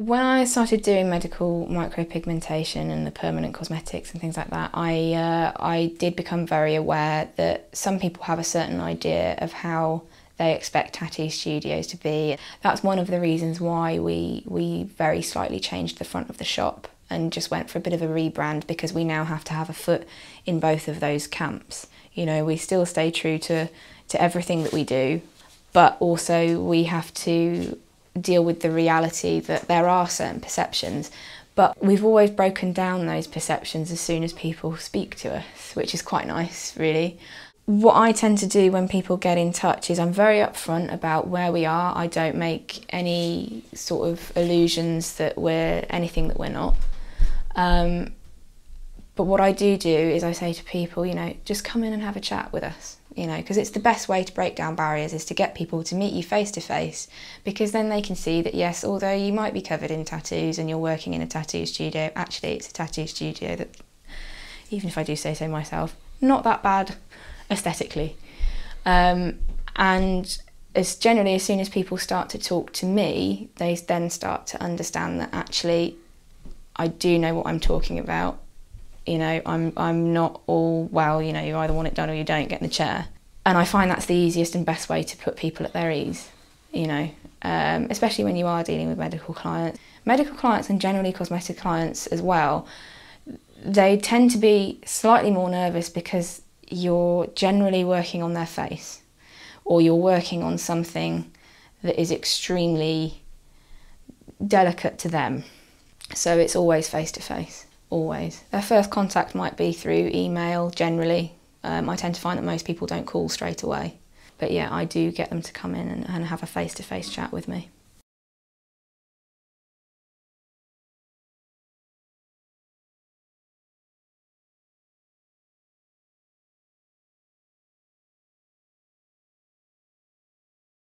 When I started doing medical micropigmentation and the permanent cosmetics and things like that, I uh, I did become very aware that some people have a certain idea of how they expect tattoo studios to be. That's one of the reasons why we we very slightly changed the front of the shop and just went for a bit of a rebrand because we now have to have a foot in both of those camps. You know, we still stay true to to everything that we do, but also we have to deal with the reality that there are certain perceptions, but we've always broken down those perceptions as soon as people speak to us, which is quite nice, really. What I tend to do when people get in touch is I'm very upfront about where we are. I don't make any sort of illusions that we're anything that we're not. Um, but what I do do is I say to people, you know, just come in and have a chat with us you know, because it's the best way to break down barriers is to get people to meet you face to face because then they can see that yes, although you might be covered in tattoos and you're working in a tattoo studio, actually it's a tattoo studio that, even if I do say so myself, not that bad aesthetically. Um, and as generally, as soon as people start to talk to me, they then start to understand that actually I do know what I'm talking about you know, I'm I'm not all well. You know, you either want it done or you don't. Get in the chair, and I find that's the easiest and best way to put people at their ease. You know, um, especially when you are dealing with medical clients, medical clients, and generally cosmetic clients as well. They tend to be slightly more nervous because you're generally working on their face, or you're working on something that is extremely delicate to them. So it's always face to face always. Their first contact might be through email generally. Um, I tend to find that most people don't call straight away. But yeah, I do get them to come in and, and have a face to face chat with me.